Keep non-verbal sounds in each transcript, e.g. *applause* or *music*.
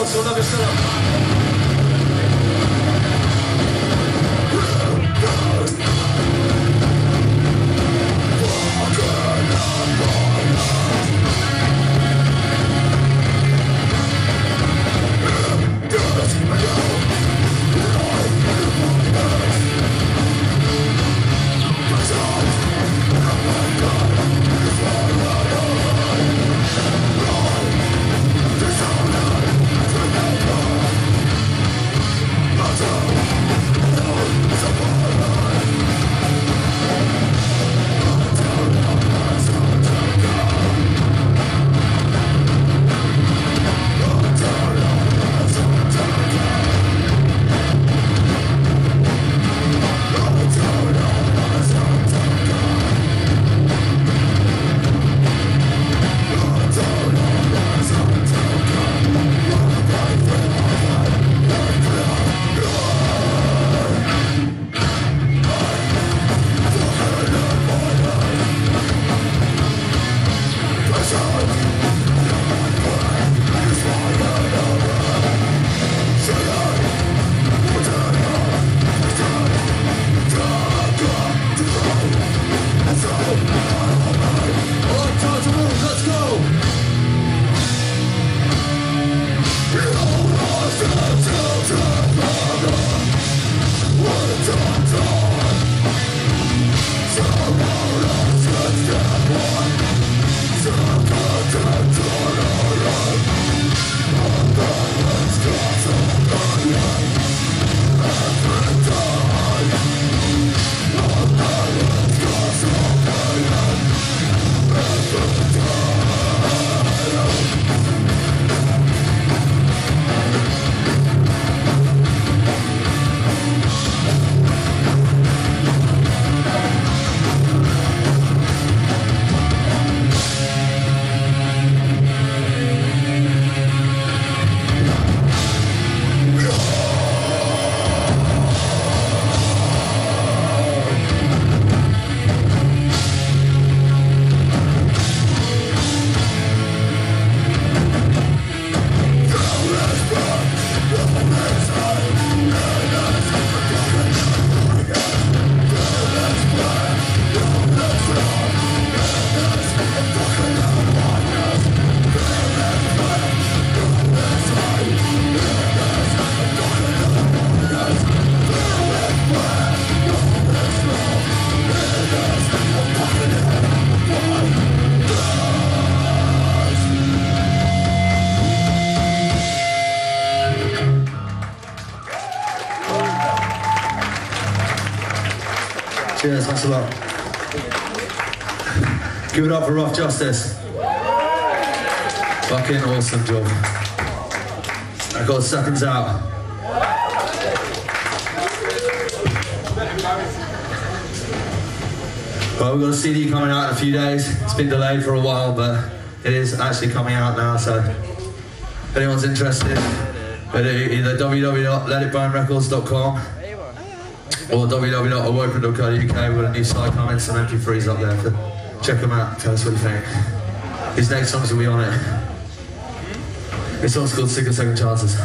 そうそれだけしたら。Thanks a lot. Give it up for Rough Justice. Fucking awesome job. I got seconds out. Well, we've got a CD coming out in a few days. It's been delayed for a while, but it is actually coming out now. So, if anyone's interested, either www.letitburnrecords.com or www.awoken.co.uk. Got a new site coming, some MP3s up there. Check them out. Tell us what you think. His next songs will be on it. This song's called Sick of Second Chances.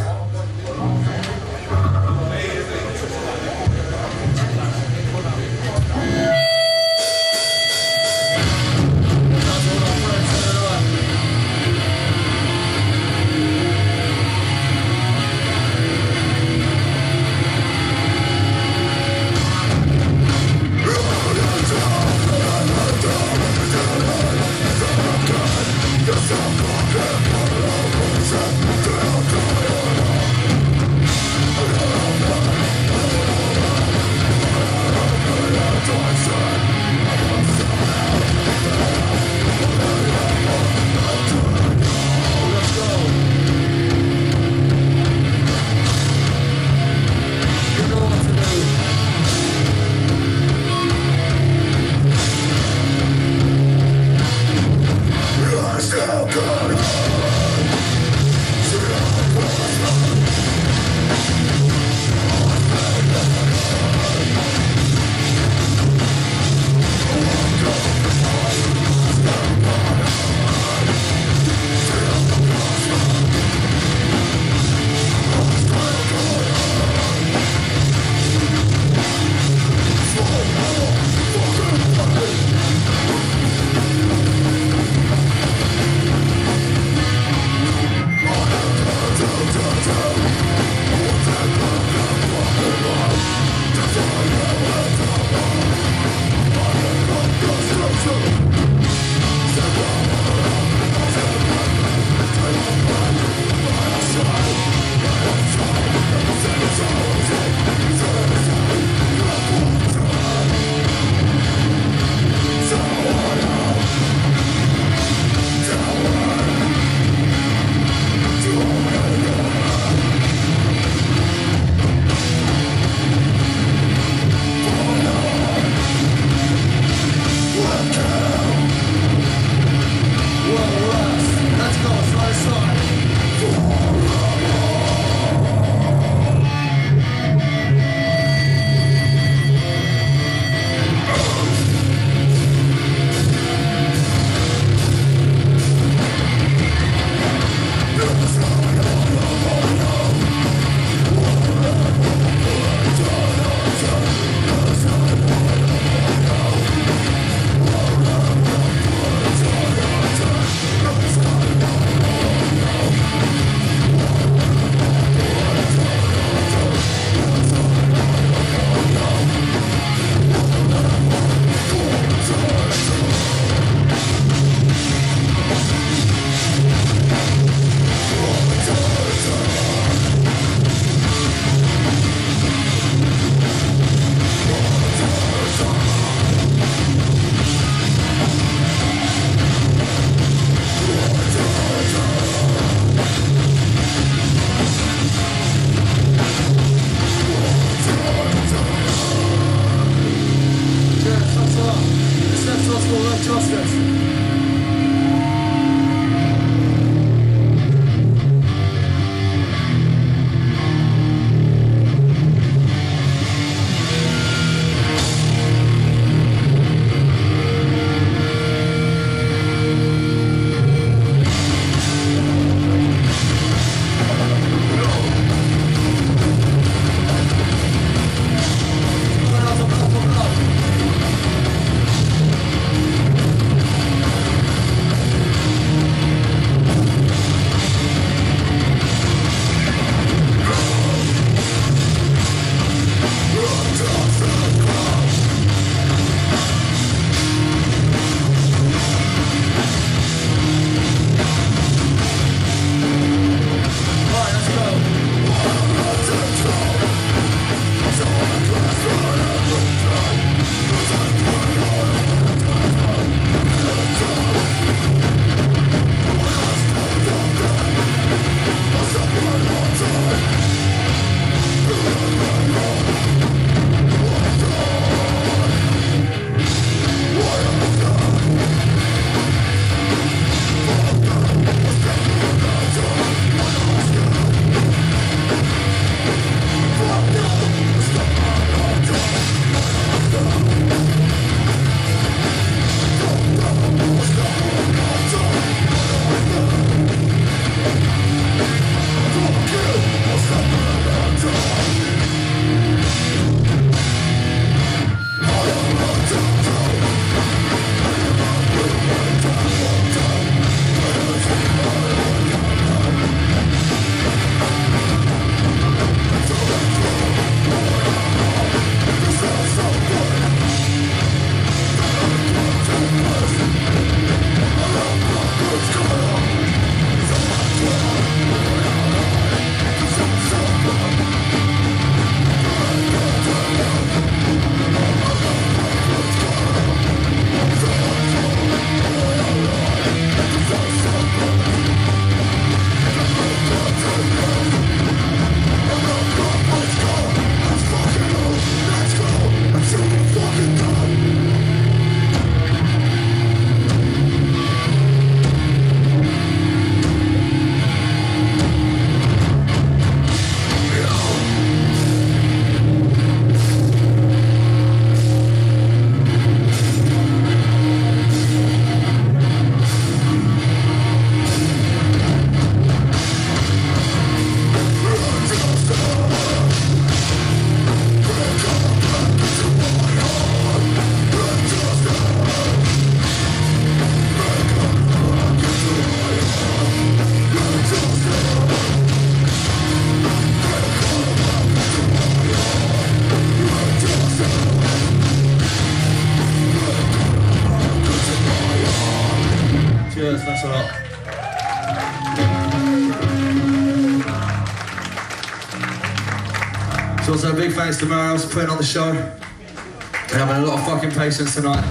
A thanks to Marios for putting on the show. And having a lot of fucking patience tonight.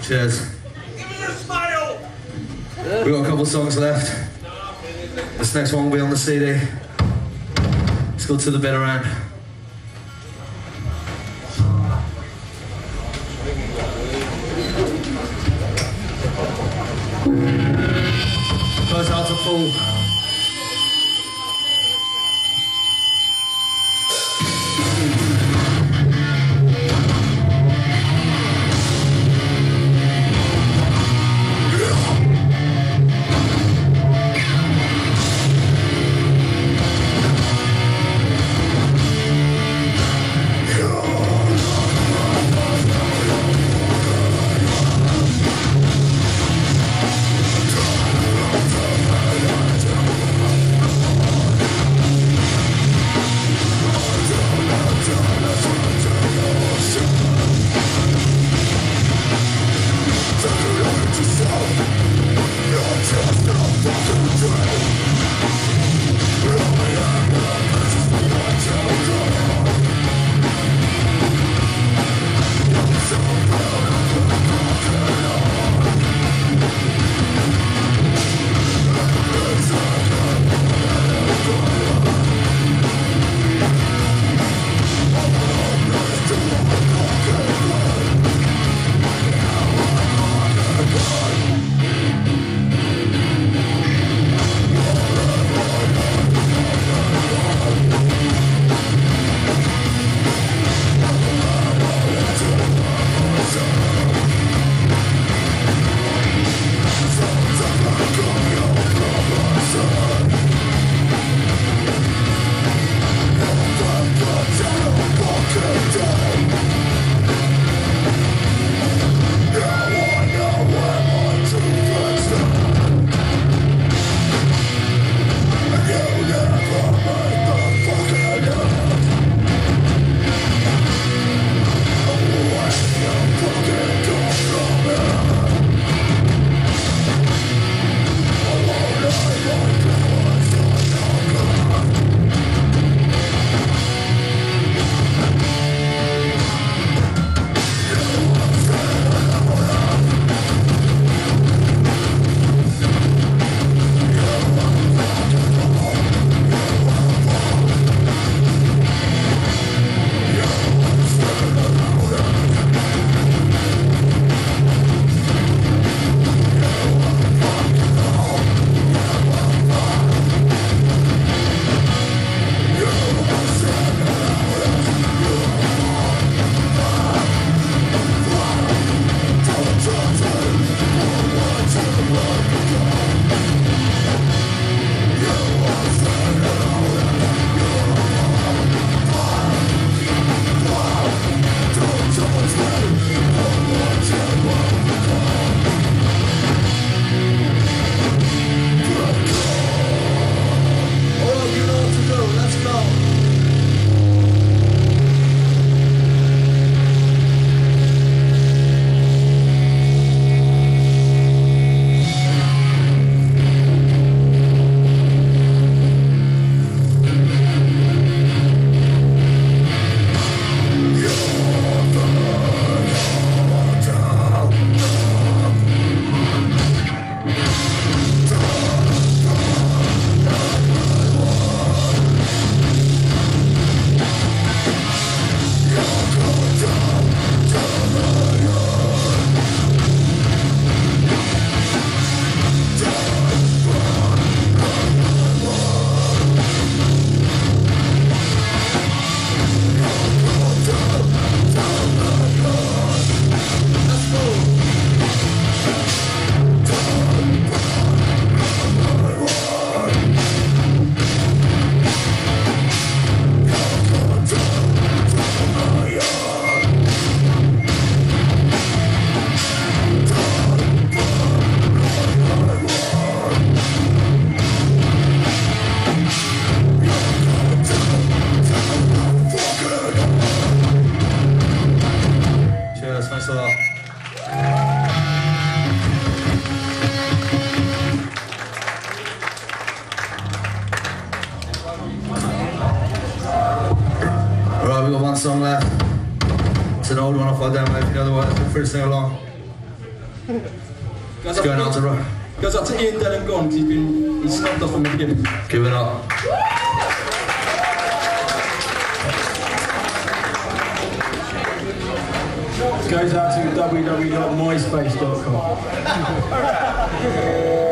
Cheers. Give me your smile! We've got a couple songs left. This next one will be on the CD. Let's go To the Bitter End. Goes out to Paul. Song left. It's an old one off our demo, if you know the words, feel free to sing along. Goes It's going out to Ro- Goes up to Ian Dillon Gone because he's been he's snubbed off from the beginning. Give it up. Goes out to www.myspace.com. *laughs*